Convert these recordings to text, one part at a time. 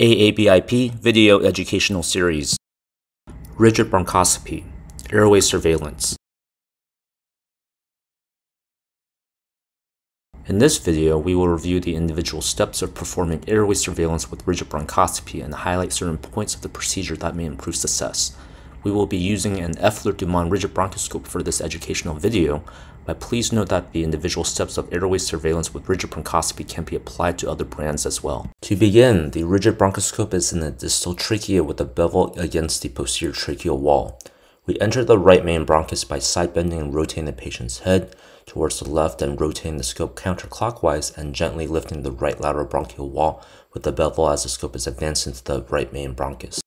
AABIP Video Educational Series. Rigid Bronchoscopy. Airway Surveillance. In this video, we will review the individual steps of performing airway surveillance with rigid bronchoscopy and highlight certain points of the procedure that may improve success. We will be using an Effler-Dumont rigid bronchoscope for this educational video, but please note that the individual steps of airway surveillance with rigid bronchoscopy can be applied to other brands as well. To begin, the rigid bronchoscope is in the distal trachea with the bevel against the posterior tracheal wall. We enter the right main bronchus by side bending and rotating the patient's head towards the left and rotating the scope counterclockwise and gently lifting the right lateral bronchial wall with the bevel as the scope is advancing to the right main bronchus.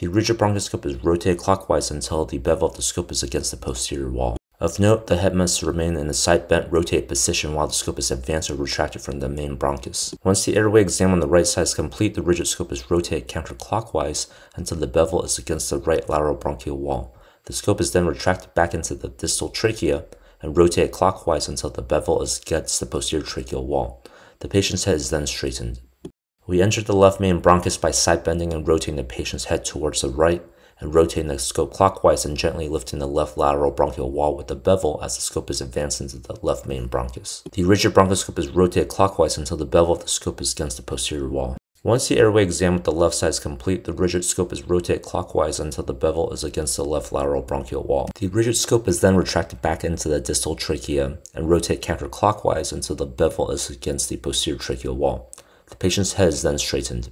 The rigid bronchoscope is rotated clockwise until the bevel of the scope is against the posterior wall. Of note, the head must remain in a side bent rotated position while the scope is advanced or retracted from the main bronchus. Once the airway exam on the right side is complete, the rigid scope is rotated counterclockwise until the bevel is against the right lateral bronchial wall. The scope is then retracted back into the distal trachea and rotated clockwise until the bevel is against the posterior tracheal wall. The patient's head is then straightened. We enter the left main bronchus by side bending and rotating the patient's head towards the right and rotating the scope clockwise and gently lifting the left lateral bronchial wall with the bevel as the scope is advanced into the left main bronchus. The rigid bronchoscope is rotated clockwise until the bevel of the scope is against the posterior wall. Once the airway exam with the left side is complete, the rigid scope is rotated clockwise until the bevel is against the left lateral bronchial wall. The rigid scope is then retracted back into the distal trachea and rotated counterclockwise until the bevel is against the posterior tracheal wall. The patient's head is then straightened.